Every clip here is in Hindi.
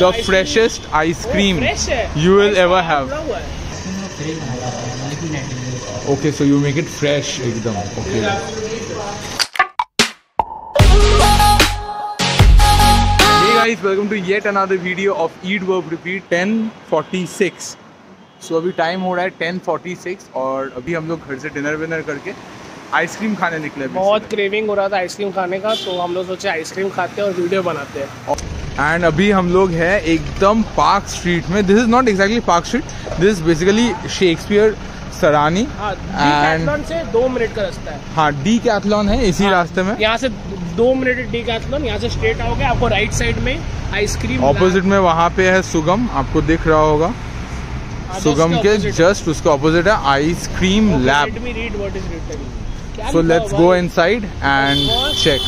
the freshest ice cream you will ever have. है। Okay, so you make it fresh एकदम. Okay. Hey guys, welcome to yet another video of Eat Verb Repeat 1046. So so, अभी टाइम हो रहा है 1046 और अभी हम लोग घर से डिनर विनर करके आइसक्रीम खाने निकले बहुत क्रेविंग हो रहा था आइसक्रीम खाने का तो हम लोग सोचे आइसक्रीम खाते हैं और वीडियो बनाते हैं एंड अभी हम लोग हैं एकदम पार्क स्ट्रीट में. This is not exactly Park Street this is basically Shakespeare Sarani हाँ से दो मिनट का रास्ता है. हाँ डी कैथलॉन है इसी हाँ, रास्ते में. यहाँ से दो मिनट डी कैथलॉन यहाँ से स्ट्रेट आओगे आपको राइट साइड में आइसक्रीम ऑपोजिट में वहाँ पे है सुगम. आपको दिख रहा होगा. हाँ, सुगम के जस्ट उसके ऑपोजिट है ice cream lab so let's go inside and check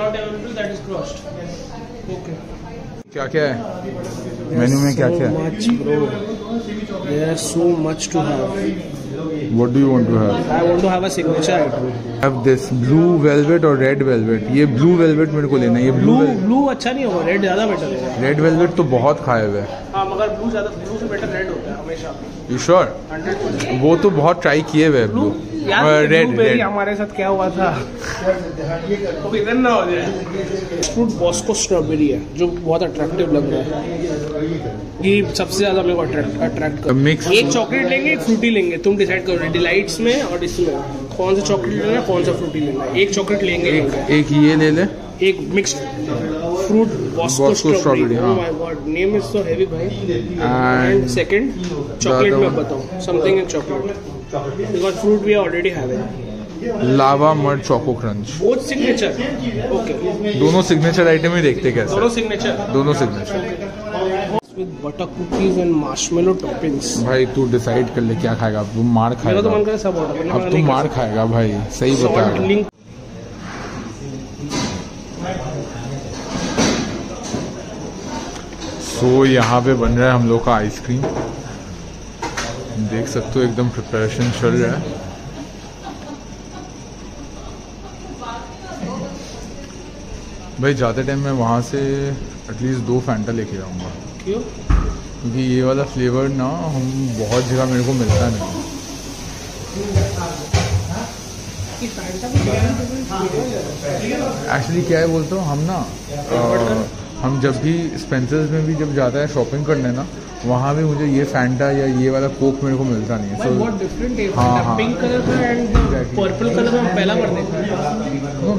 not available that is crossed. Okay. क्या क्या है? मेन्यू में क्या क्या है? So much to have. What do you want to have I want to have a signature. Item have this blue velvet और रेड वेलवेट ये ब्लू वेलवेट मेरे को लेना है ये ब्लू blue blue अच्छा नहीं होगा red ज़्यादा बेटर होगा। रेड वेलवेट तो बहुत खाए हुए हैं। हाँ मगर blue ज़्यादा blue से बेटर red होता है हमेशा। यू श्योर वो तो बहुत ट्राई किए हुए हैं ब्लू यार ब्लूबेरी हमारे साथ क्या हुआ था। तो इधर ना हो जाए। फ्रूट बॉस्को स्ट्रॉबेरी है जो बहुत अट्रैक्टिव लग रहा है। ये सबसे ज़्यादा मेरे को अट्रैक्ट अट्रैक्ट कर मिक्स एक चॉकलेट लेंगे एक फ्रूटी लेंगे तुम डिसाइड करो डिलाइट्स में और इसमें। कौन सा चॉकलेट लेना है कौन सा फ्रूटी लेना है? एक चॉकलेट लेंगे। एक एक ये ले ले। एक मिक्स फ्रूट बॉस्को स्ट्रॉबेरी ओह हाँ। My god name is so heavy भाई। एंड एंड सेकंड चॉकलेट में बताओ something in chocolate because fruit we already have it lava mud choco crunch both signature okay दोनों सिग्नेचर आइटम ही देखते कैसे? दोनों सिग्नेचर दोनों signature with butter cookies and marshmallow toppings भाई तू डिसाइड कर ले क्या खाएगा। तू मार खाएगा मेरा तो मन करे सब ऑर्डर करना अब तू मार खाएगा भाई। सही बता। सो यहाँ पे बन रहा है हम लोग का आइसक्रीम देख सकते हो एकदम प्रिपरेशन चल रहा है। भाई जाते टाइम मैं वहाँ से एटलीस्ट दो फैंटा लेके जाऊँगा। क्यों? क्योंकि ये वाला फ्लेवर ना हम बहुत जगह मेरे को मिलता नहीं। एक्चुअली क्या है बोलते हो हम ना अ, हम जब भी स्पेंसर्स में भी जब जाते हैं शॉपिंग करने ना वहाँ भी मुझे ये फैंटा या ये वाला कोक मेरे को मिलता नहीं है। सो है। हाँ, हाँ। पिंक कलर का एंड पर्पल कलर में पहला बार देखा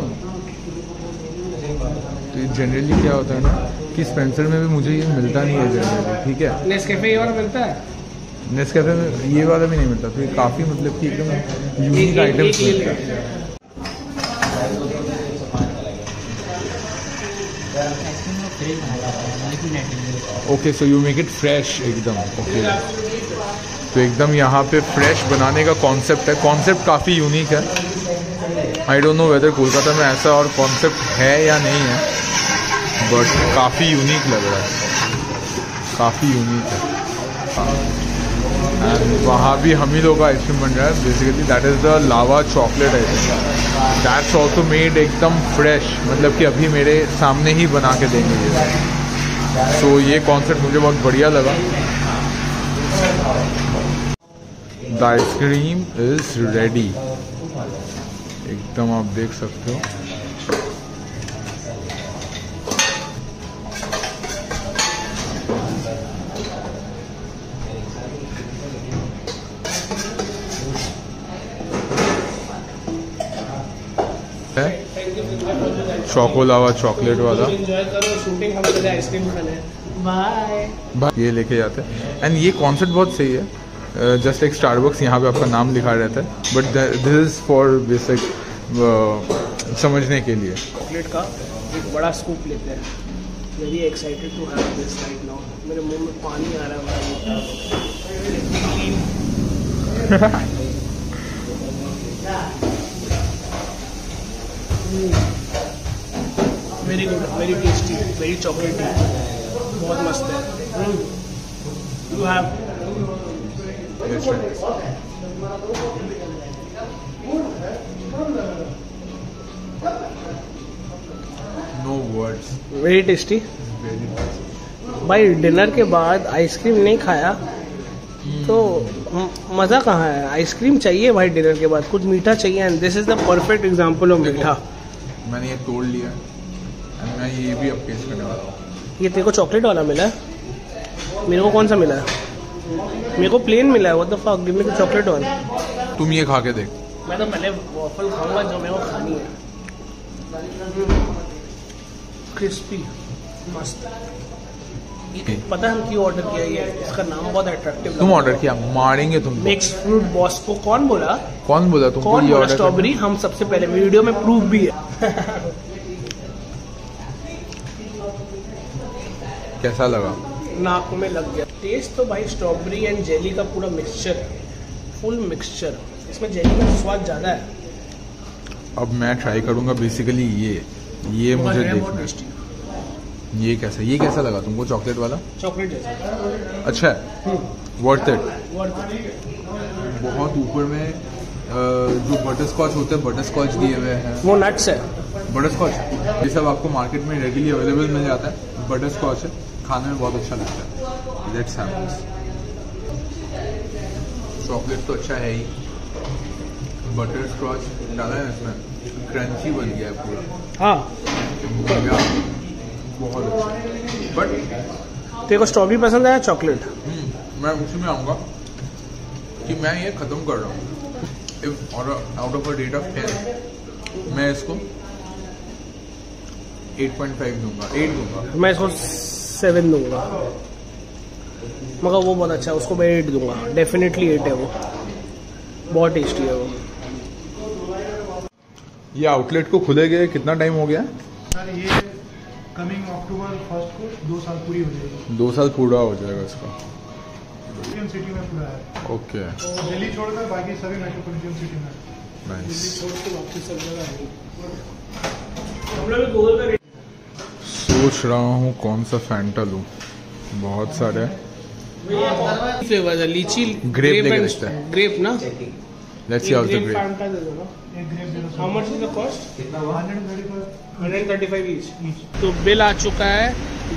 तो जनरली क्या होता है ना कि स्पेंसर में भी मुझे ये मिलता नहीं है जनरली ठीक है? नेस्कैफे ये वाला मिलता है? नेस्कैफे में ये वाला भी नहीं मिलता तो ये काफ़ी मतलब कि एकदम यूनिक आइटम्स मिलते। हैं। Okay so you make it fresh एकदम ओके तो एकदम यहाँ पे फ्रेश बनाने का कॉन्सेप्ट है। कॉन्सेप्ट काफ़ी यूनिक है। I don't know whether Kolkata में ऐसा और कॉन्सेप्ट है या नहीं है बट काफ़ी यूनिक लग रहा है। काफ़ी यूनिक है। वहाँ भी हम ही लोग आइसक्रीम बन रहा है. Basically that is the lava chocolate ice cream that's also made एकदम फ्रेश मतलब कि अभी मेरे सामने ही बना के देंगे ये. सो ये कॉन्सेप्ट मुझे बहुत बढ़िया लगा. द आइसक्रीम इज़ रेडी एकदम आप देख सकते हो. है चोको लावा चॉकलेट वाला। शूटिंग हम चले आइसक्रीम खाने बाय ये लेके जाते हैं। एंड ये कॉन्सेप्ट बहुत सही है। जस्ट लाइक स्टारबक्स यहाँ पे आपका नाम लिखा रहता है। But this is for basic समझने के लिए। चॉकलेट का एक बड़ा स्कूप लेते हैं। Very excited to have this right now मेरे मुँह में पानी आ रहा है। Very good very tasty very chocolatey बहुत मस्त है। You have. No words. Very tasty भाई डिनर के बाद आइसक्रीम नहीं खाया तो मज़ा कहाँ है? आइसक्रीम चाहिए भाई डिनर के बाद? कुछ मीठा चाहिए? And this is the perfect example of मीठा। मैंने ये तोड़ लिया एंड मैं ये भी अब टेस्ट करने वाला हूँ। ये तेरे को चॉकलेट वाला मिला है? मेरे को कौन सा मिला है? मेरे को प्लेन मिला है what the fuck give me the chocolate one तुम ये खा के देख। मैं तो पहले वॉफल खाऊँगा जो मेरे को खानी है। क्रिस्पी मस्त। ये पता हम क्यों ऑर्डर किया ये? इसका नाम बहुत अट्रैक्टिव तुम ऑर्डर किया मारेंगे तुम मिक्स फ्रूट बॉस को कौन बोला? कौन बोला? तुमको कौन बोला स्ट्रॉबेरी हम सबसे पहले वीडियो में प्रूफ भी है। कैसा लगा? नाक में लग गया। टेस्ट तो भाई स्ट्रॉबेरी एंड जेली का पूरा मिक्सचर है। फुल मिक्सचर इसमें जेली का स्वाद ज़्यादा है। अब मैं ट्राई करूँगा बेसिकली ये। ये मुझे देखना है। ये कैसा ये कैसा लगा तुमको चॉकलेट वाला? चॉकलेट जैसा। अच्छा। है वर्थ इट वर्थ बहुत ऊपर में जो बटर स्कॉच होते हैं बटर स्कॉच दिए हुए हैं। वो नट्स है। बटर स्कॉच ये सब आपको मार्केट में रेगुलरली अवेलेबल मिल जाता है। बटर स्कॉच है। खाने में बहुत अच्छा लगता है। लेट्स हैव चॉकलेट तो अच्छा है ही। बटर स्कॉच डाला है इसमें क्रंची बन गया है पूरा। हाँ। बहुत अच्छा। बट तेरे को स्ट्रॉबेरी पसंद आया चॉकलेट मैं उसी में आऊँगा कि मैं ये ख़त्म कर रहा हूँ। If out of a rate of ten मैं इसको 8.5 दूँगा 8 दूँगा। मैं इसको सेवन दूँगा। मगर वो बहुत अच्छा है उसको मैं एट दूँगा। डेफिनेटली एट है वो। बहुत टेस्टी है वो। ये आउटलेट को खुले गए कितना टाइम हो गया? सर ये कमिंग अक्टूबर फ़र्स्ट को दो साल पूरी हो जाएगी। दो साल पूरा हो जाएगा इसका। मेट्रोपॉलिटन सिटी में पूरा है। ओके दिल्ली छोड़कर बाकी सभी मेट्रोपॉलिटन सिटी में। सोच रहा हूँ कौन सा फैंटा लूँ। बहुत सारे। फ्लेवर है लीची Grape लेके देखते हैं। ग्रेप ना? Let's see how the grape grape दे दो ना। एक ग्रेप दे हंड्रेड फाइव 135 ईच तो बिल आ चुका है।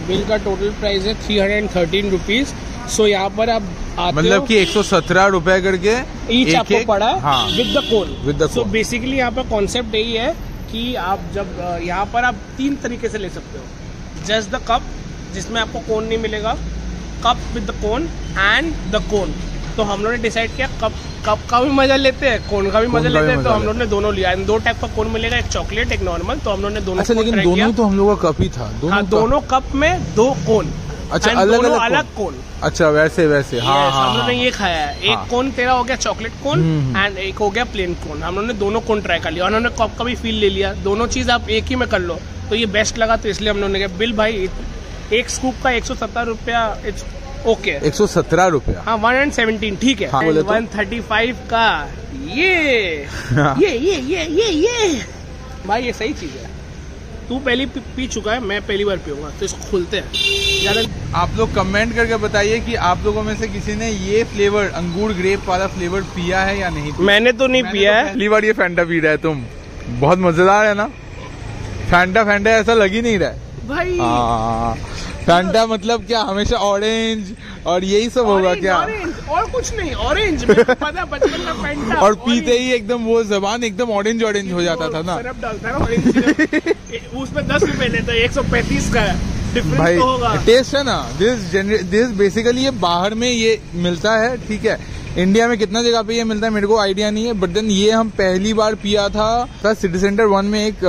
बिल का टोटल प्राइस है 313 रुपीस सो यहाँ पर आप आते मतलब कि 117 रुपए करके ईच एक आपको एक- पड़ा है। With the cone With the so basically यहाँ पर कॉन्सेप्ट यही है कि आप जब यहाँ पर आप तीन तरीके से ले सकते हो। जस्ट द कप जिसमें आपको कोन नहीं मिलेगा। Cup with the cone and the cone तो हम लोग ने डिसाइड किया कप कप का भी मज़ा लेते हैं कोन का भी मज़ा लेते हैं तो हम लोग ने दोनों लिया। दो टाइप का कोन मिलेगा एक चॉकलेट एक नॉर्मल तो हम लोग ने दोनों अच्छा लेकिन दोनों तो हम लोगों का कप ही था। दोनों हाँ दोनों कप में दो कोन अच्छा अलग दोनों अलग अलग कोन? अच्छा वैसे वैसे। हाँ Yes, हाँ हम लोग ने हाँ। ये खाया है। एक हाँ। कोन तेरा हो गया चॉकलेट कोन। एंड एक हो गया प्लेन कोन। हम लोग ने दोनों कोन ट्राई कर लिया उन्होंने कप का भी फील ले लिया। दोनों चीज़ आप एक ही में कर लो। तो ये बेस्ट लगा तो इसलिए हम लोगों ने कहा बिल भाई एक स्कूप का एक सौ सत्तर रुपया इट्स ओके एक सौ सत्रह रुपया? हाँ वन एंड सेवनटीन ठीक है। हाँ? वन थर्टी फाइव का ये ये ये ये ये ये। भाई ये सही चीज़ है। तू पहली पी, चुका है मैं पहली बार पीऊँगा तो इसको खुलते हैं। ज़्यादा आप लोग कमेंट करके बताइए कि आप लोगों में से किसी ने ये फ्लेवर अंगूर ग्रेप वाला फ्लेवर पिया है या नहीं पिया? मैंने तो नहीं मैंने पिया तो है। पहली बार ये फैंटा पी रहा है तुम। बहुत मज़ेदार है ना? फैंटा फैंटा ऐसा लग ही नहीं रहा है। भाई। हाँ, फैंटा मतलब क्या? हमेशा ऑरेंज और यही सब होगा क्या? और कुछ नहीं ऑरेंज पता बचपन और पीते ही एकदम वो जबान एकदम ऑरेंज ऑरेंज हो जाता था ना। सिरप डालता है ना उसमें दस रुपए लेते एक सौ पैंतीस का भाई तो टेस्ट है ना। दिस दिस बेसिकली ये बाहर में ये मिलता है ठीक है। इंडिया में कितना जगह पे ये मिलता है मेरे को आइडिया नहीं है बट देन ये हम पहली बार पिया था सिटी सेंटर वन में एक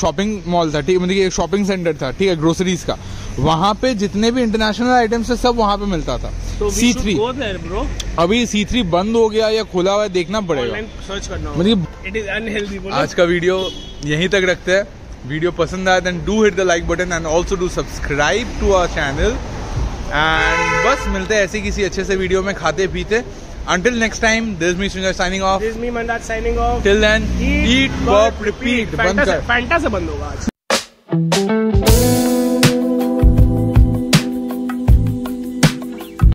शॉपिंग मॉल था ठीक मतलब एक शॉपिंग सेंटर था ठीक है ग्रोसरीज का। वहाँ पे जितने भी इंटरनेशनल आइटम्स है सब वहाँ पे मिलता था। सी थ्री देयर ब्रो अभी सी थ्री बंद हो गया या खुला हुआ है देखना पड़ेगा। सर्च करना मतलब इट इज़ अनहेल्दी आज का वीडियो यहीं तक रखते हैं। वीडियो पसंद आया then do hit the like button and also do subscribe to our channel and बस मिलते हैं ऐसे किसी अच्छे से वीडियो में खाते पीते। Until next time this me Sundar signing off this me Mandar signing off till then eat burp repeat बंद कर। फैंटा से बंद होगा आज।